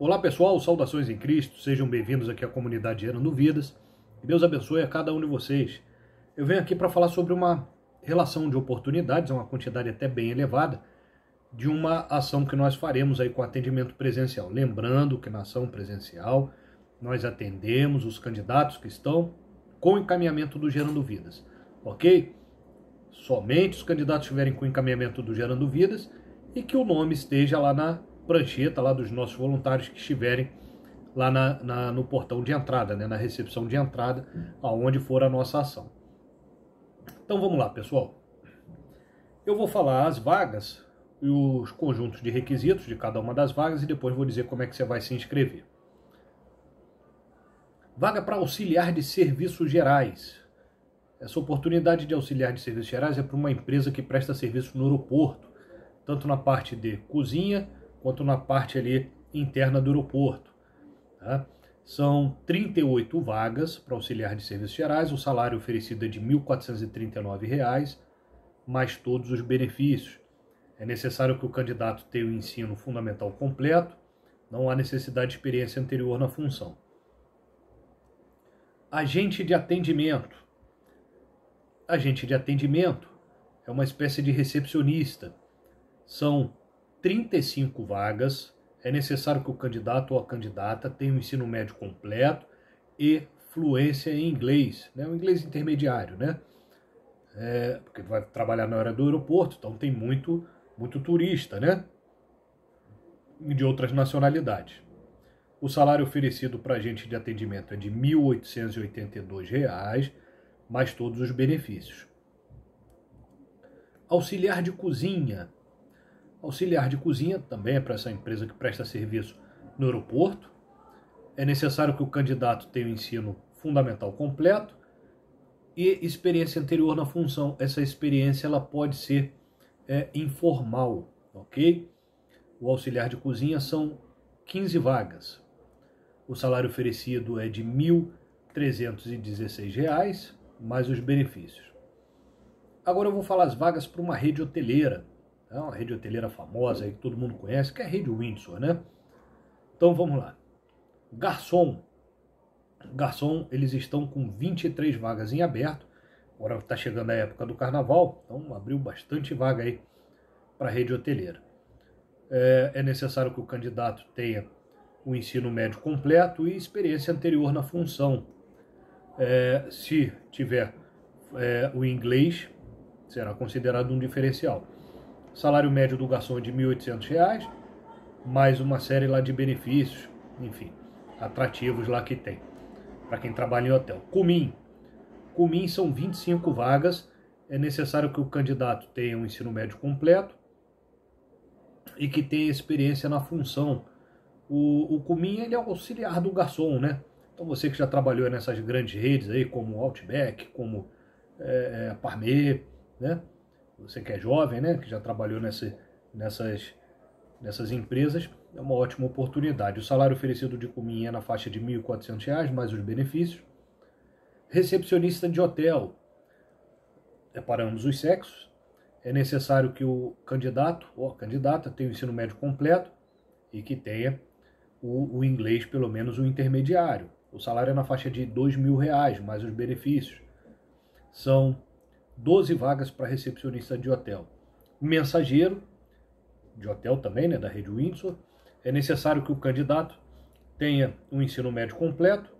Olá pessoal, saudações em Cristo, sejam bem-vindos aqui à comunidade Gerando Vidas. Que Deus abençoe a cada um de vocês. Eu venho aqui para falar sobre uma relação de oportunidades, uma quantidade até bem elevada, de uma ação que nós faremos aí com atendimento presencial. Lembrando que na ação presencial nós atendemos os candidatos que estão com encaminhamento do Gerando Vidas, ok? Somente os candidatos estiverem com encaminhamento do Gerando Vidas e que o nome esteja lá na prancheta lá dos nossos voluntários que estiverem lá na, na, no portão de entrada, né, na recepção de entrada, aonde for a nossa ação. Então vamos lá, pessoal. Eu vou falar as vagas e os conjuntos de requisitos de cada uma das vagas e depois vou dizer como é que você vai se inscrever. Vaga para auxiliar de serviços gerais. Essa oportunidade de auxiliar de serviços gerais é para uma empresa que presta serviço no aeroporto, tanto na parte de cozinha quanto na parte ali interna do aeroporto. Tá? São 38 vagas para auxiliar de serviços gerais, o salário oferecido é de R$ 1.439, mais todos os benefícios. É necessário que o candidato tenha o ensino fundamental completo, não há necessidade de experiência anterior na função. Agente de atendimento. Agente de atendimento é uma espécie de recepcionista. São 35 vagas, é necessário que o candidato ou a candidata tenha um ensino médio completo e fluência em inglês, né? o inglês intermediário, né? É, porque vai trabalhar na hora do aeroporto, então tem muito, muito turista, né? De outras nacionalidades. O salário oferecido para agente de atendimento é de R$ 1.882, mais todos os benefícios. Auxiliar de cozinha Auxiliar de cozinha também é para essa empresa que presta serviço no aeroporto. É necessário que o candidato tenha o ensino fundamental completo e experiência anterior na função. Essa experiência ela pode ser é, informal, ok? O auxiliar de cozinha são 15 vagas. O salário oferecido é de R$ 1.316, mais os benefícios. Agora eu vou falar as vagas para uma rede hoteleira é uma rede hoteleira famosa aí que todo mundo conhece, que é a rede Windsor, né? Então vamos lá. Garçom. Garçom, eles estão com 23 vagas em aberto. Agora está chegando a época do carnaval, então abriu bastante vaga aí para a rede hoteleira. É, é necessário que o candidato tenha o ensino médio completo e experiência anterior na função. É, se tiver é, o inglês, será considerado um diferencial. Salário médio do garçom é de R$ 1.800, mais uma série lá de benefícios, enfim, atrativos lá que tem, para quem trabalha em hotel. Comim. Comim são 25 vagas, é necessário que o candidato tenha um ensino médio completo e que tenha experiência na função. O, o Comim ele é auxiliar do garçom, né? Então você que já trabalhou nessas grandes redes aí, como Outback, como é, é, Parmê, né? Você que é jovem, né, que já trabalhou nessa, nessas, nessas empresas, é uma ótima oportunidade. O salário oferecido de cominha é na faixa de R$ 1.400, mais os benefícios. Recepcionista de hotel, é para ambos os sexos. É necessário que o candidato ou candidata tenha o ensino médio completo e que tenha o, o inglês, pelo menos o intermediário. O salário é na faixa de R$ 2.000, mais os benefícios. São 12 vagas para recepcionista de hotel. Mensageiro, de hotel também, né, da rede Windsor. É necessário que o candidato tenha um ensino médio completo,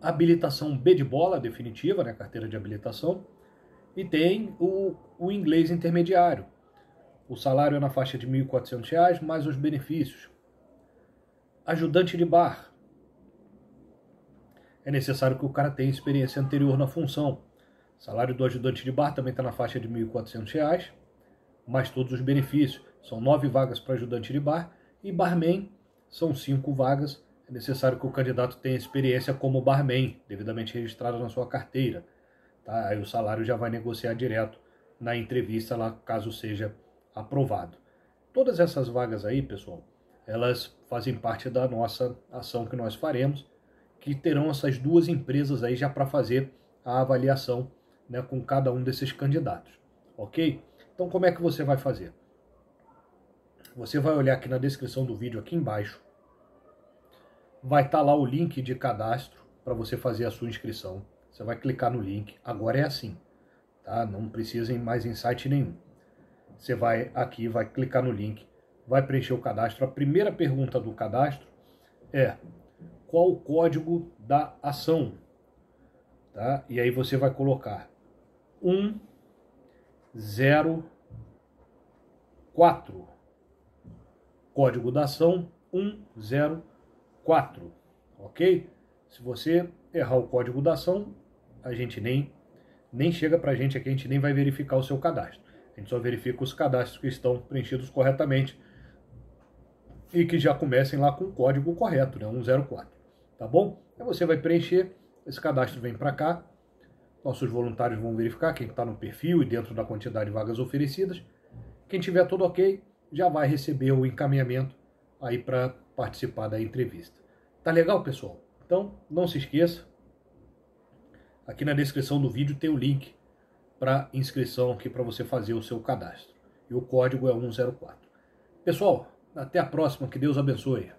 habilitação B de bola definitiva, né, carteira de habilitação, e tem o, o inglês intermediário. O salário é na faixa de R$ 1.400, mais os benefícios. Ajudante de bar. É necessário que o cara tenha experiência anterior na função. Salário do ajudante de bar também está na faixa de R$ 1.400, mais todos os benefícios. São nove vagas para ajudante de bar e barman são cinco vagas. É necessário que o candidato tenha experiência como barman, devidamente registrado na sua carteira. Tá? Aí o salário já vai negociar direto na entrevista lá, caso seja aprovado. Todas essas vagas aí, pessoal, elas fazem parte da nossa ação que nós faremos, que terão essas duas empresas aí já para fazer a avaliação né, com cada um desses candidatos, ok? Então como é que você vai fazer? Você vai olhar aqui na descrição do vídeo, aqui embaixo, vai estar tá lá o link de cadastro para você fazer a sua inscrição. Você vai clicar no link. Agora é assim, tá? Não precisa em mais insight nenhum. Você vai aqui, vai clicar no link, vai preencher o cadastro. A primeira pergunta do cadastro é qual o código da ação, tá? E aí você vai colocar 104. Código da ação 104, ok? Se você errar o código da ação, a gente nem, nem chega para a gente aqui, a gente nem vai verificar o seu cadastro. A gente só verifica os cadastros que estão preenchidos corretamente e que já comecem lá com o código correto, né, 104. Tá bom? Aí você vai preencher, esse cadastro vem para cá, nossos voluntários vão verificar quem está no perfil e dentro da quantidade de vagas oferecidas. Quem tiver tudo ok, já vai receber o encaminhamento aí para participar da entrevista. Tá legal, pessoal? Então, não se esqueça, aqui na descrição do vídeo tem o link para inscrição aqui para você fazer o seu cadastro. E o código é 104. Pessoal, até a próxima, que Deus abençoe.